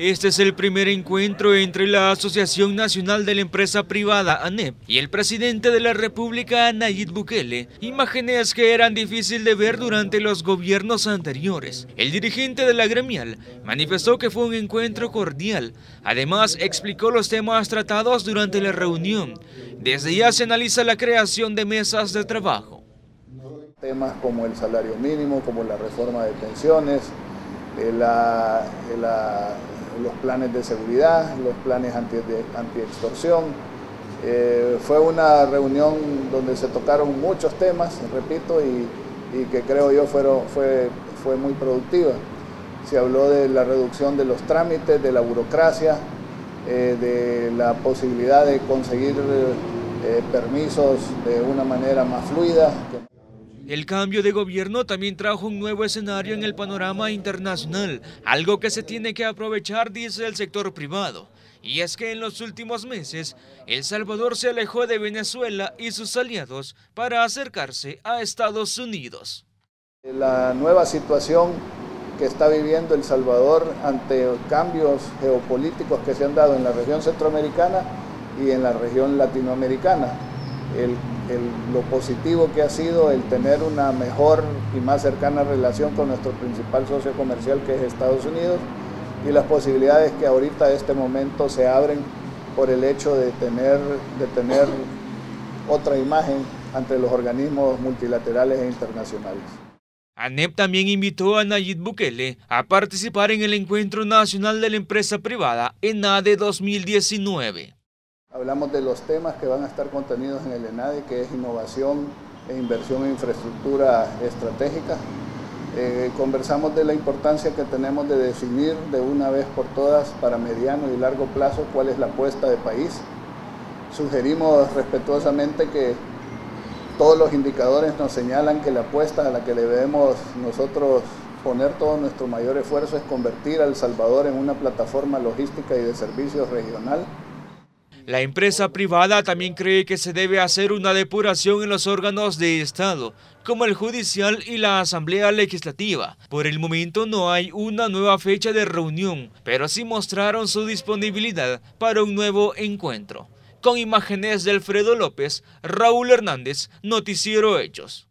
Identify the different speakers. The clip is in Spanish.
Speaker 1: Este es el primer encuentro entre la Asociación Nacional de la Empresa Privada, ANEP, y el presidente de la República, Nayib Bukele, imágenes que eran difícil de ver durante los gobiernos anteriores. El dirigente de la gremial manifestó que fue un encuentro cordial. Además, explicó los temas tratados durante la reunión. Desde ya se analiza la creación de mesas de trabajo.
Speaker 2: Temas como el salario mínimo, como la reforma de pensiones, eh, la, la los planes de seguridad, los planes anti-extorsión. Eh, fue una reunión donde se tocaron muchos temas, repito, y, que creo yo fue muy productiva. Se habló de la reducción de los trámites, de la burocracia, eh, de la posibilidad de conseguir eh, permisos de una manera más fluida.
Speaker 1: El cambio de gobierno también trajo un nuevo escenario en el panorama internacional, algo que se tiene que aprovechar, dice el sector privado. Y es que en los últimos meses, El Salvador se alejó de Venezuela y sus aliados para acercarse a Estados Unidos.
Speaker 2: La nueva situación que está viviendo El Salvador ante cambios geopolíticos que se han dado en la región centroamericana y en la región latinoamericana lo positivo que ha sido el tener una mejor y más cercana relación con nuestro principal socio comercial que es Estados Unidos y las posibilidades que ahorita en este momento se abren por el hecho de tener, de tener otra imagen ante los organismos multilaterales e internacionales.
Speaker 1: ANEP también invitó a Nayib Bukele a participar en el Encuentro Nacional de la Empresa Privada en ADE 2019.
Speaker 2: Hablamos de los temas que van a estar contenidos en el ENADE, que es innovación e inversión en infraestructura estratégica. Eh, conversamos de la importancia que tenemos de definir de una vez por todas para mediano y largo plazo cuál es la apuesta de país. Sugerimos respetuosamente que todos los indicadores nos señalan que la apuesta a la que debemos nosotros poner todo nuestro mayor esfuerzo es convertir a El Salvador en una plataforma logística y de servicios regional
Speaker 1: la empresa privada también cree que se debe hacer una depuración en los órganos de Estado, como el judicial y la Asamblea Legislativa. Por el momento no hay una nueva fecha de reunión, pero sí mostraron su disponibilidad para un nuevo encuentro. Con imágenes de Alfredo López, Raúl Hernández, Noticiero Hechos.